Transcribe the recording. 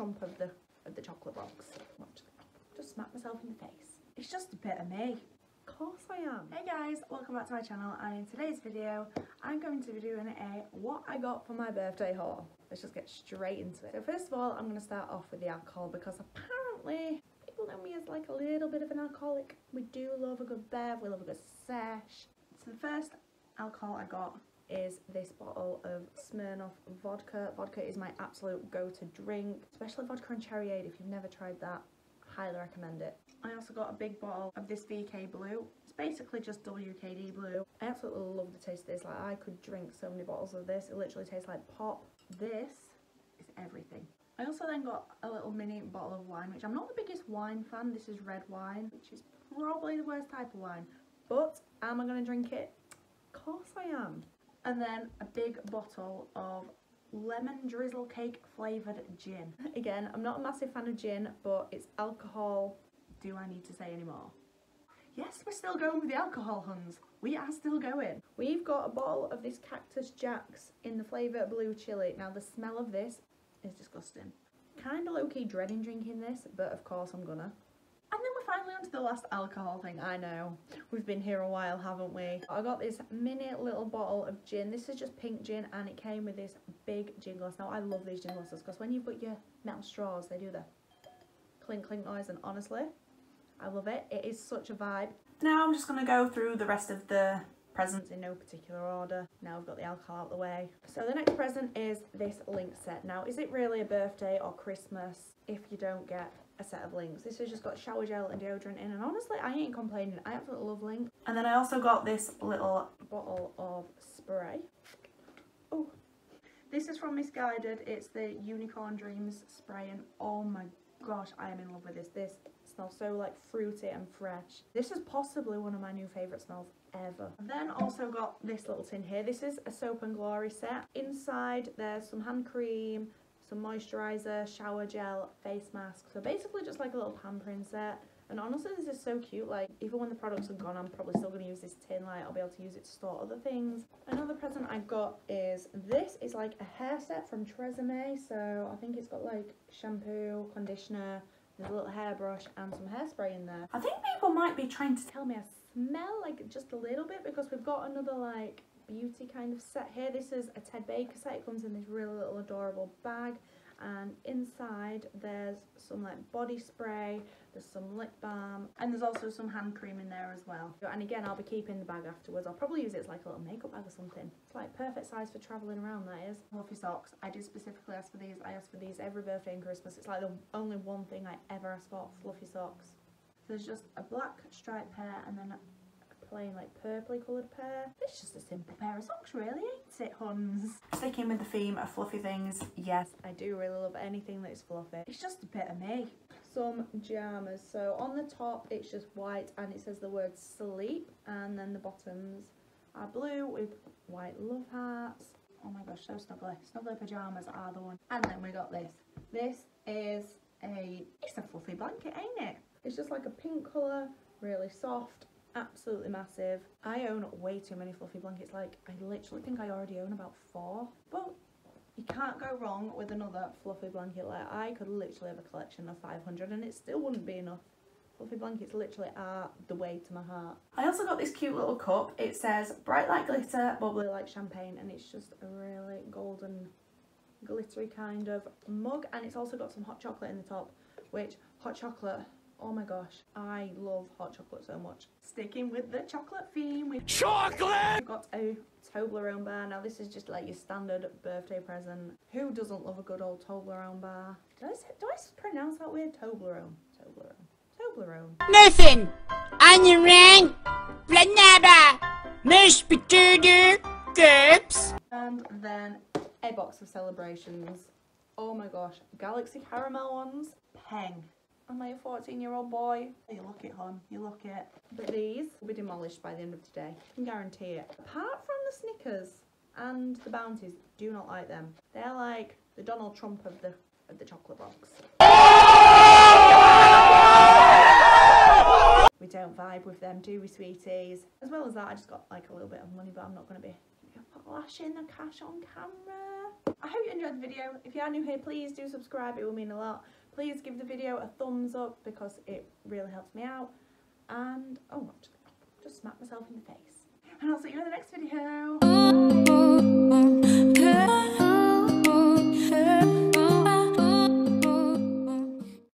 trump of the of the chocolate box. Watch. Just smack myself in the face. It's just a bit of me. Of course I am. Hey guys, welcome back to my channel and in today's video I'm going to be doing a what I got for my birthday haul. Let's just get straight into it. So first of all I'm going to start off with the alcohol because apparently people know me as like a little bit of an alcoholic. We do love a good bev, we love a good sesh. So the first alcohol I got is this bottle of Smirnoff vodka. Vodka is my absolute go-to drink, especially vodka and cherryade. If you've never tried that, highly recommend it. I also got a big bottle of this VK Blue. It's basically just WKD Blue. I absolutely love the taste of this. Like I could drink so many bottles of this. It literally tastes like pop. This is everything. I also then got a little mini bottle of wine, which I'm not the biggest wine fan. This is red wine, which is probably the worst type of wine. But am I going to drink it? Of course I am. And then a big bottle of lemon drizzle cake flavoured gin. Again, I'm not a massive fan of gin, but it's alcohol. Do I need to say any more? Yes, we're still going with the alcohol, Huns. We are still going. We've got a bottle of this Cactus Jacks in the flavour blue chili. Now, the smell of this is disgusting. Kind of low-key dreading drinking this, but of course I'm gonna. Finally on to the last alcohol thing. I know, we've been here a while, haven't we? I got this mini little bottle of gin. This is just pink gin and it came with this big gin glass. Now, I love these gin glasses because when you put your metal straws, they do the clink clink noise and honestly, I love it. It is such a vibe. Now I'm just going to go through the rest of the presents in no particular order. Now I've got the alcohol out the way. So the next present is this Lynx set. Now, is it really a birthday or Christmas if you don't get a set of Lynx. This has just got shower gel and deodorant in and honestly I ain't complaining. I absolutely love Lynx. And then I also got this little bottle of spray. Oh, this is from Missguided. It's the Unicorn Dreams spray and oh my gosh I am in love with this. This smells so like fruity and fresh. This is possibly one of my new favourite smells ever. then also got this little tin here. This is a Soap and Glory set. Inside there's some hand cream, some moisturiser, shower gel, face mask. So basically just like a little pampering set. And honestly, this is so cute. Like, even when the products are gone, I'm probably still going to use this tin. Like, I'll be able to use it to store other things. Another present I got is this is like a hair set from Tresemme. So I think it's got like shampoo, conditioner, there's a little hairbrush and some hairspray in there. I think people might be trying to tell me I smell like just a little bit because we've got another like beauty kind of set here. This is a Ted Baker set. It comes in this really little adorable bag and inside there's some like body spray, there's some lip balm and there's also some hand cream in there as well. And again I'll be keeping the bag afterwards. I'll probably use it as like a little makeup bag or something. It's like perfect size for travelling around that is. Fluffy socks. I did specifically ask for these. I ask for these every birthday and Christmas. It's like the only one thing I ever ask for, fluffy socks. There's just a black striped pair and then plain like purpley coloured pair. It's just a simple pair of socks really, ain't it huns? Sticking with the theme of fluffy things, yes, I do really love anything that is fluffy. It's just a bit of me. Some pyjamas. So on the top it's just white and it says the word sleep and then the bottoms are blue with white love hearts. Oh my gosh, so snuggly. Snuggly pyjamas are the one. And then we got this. This is a, it's a fluffy blanket, ain't it? It's just like a pink colour, really soft absolutely massive. I own way too many fluffy blankets, like I literally think I already own about four. But you can't go wrong with another fluffy blanket. Like I could literally have a collection of 500 and it still wouldn't be enough. Fluffy blankets literally are the way to my heart. I also got this cute little cup. It says bright like glitter, bubbly like champagne and it's just a really golden glittery kind of mug and it's also got some hot chocolate in the top which hot chocolate Oh my gosh, I love hot chocolate so much. Sticking with the chocolate theme, we've chocolate! got a Toblerone bar. Now this is just like your standard birthday present. Who doesn't love a good old Toblerone bar? Do I, say, do I pronounce that weird? Toblerone. Toblerone. Toblerone. Muffin! Onion ring! Blanaba! Mashed potato! Cups! And then a box of celebrations. Oh my gosh, Galaxy Caramel ones. Peng. Am I a 14 year old boy? You look it, hon. You look it. But these will be demolished by the end of today. I can guarantee it. Apart from the Snickers and the Bounties, do not like them. They're like the Donald Trump of the of the chocolate box. we don't vibe with them, do we, sweeties? As well as that, I just got like a little bit of money, but I'm not going to be flashing the cash on camera. I hope you enjoyed the video. If you are new here, please do subscribe. It will mean a lot. Please give the video a thumbs up because it really helps me out. And, oh, actually, just smack myself in the face. And I'll see you in the next video.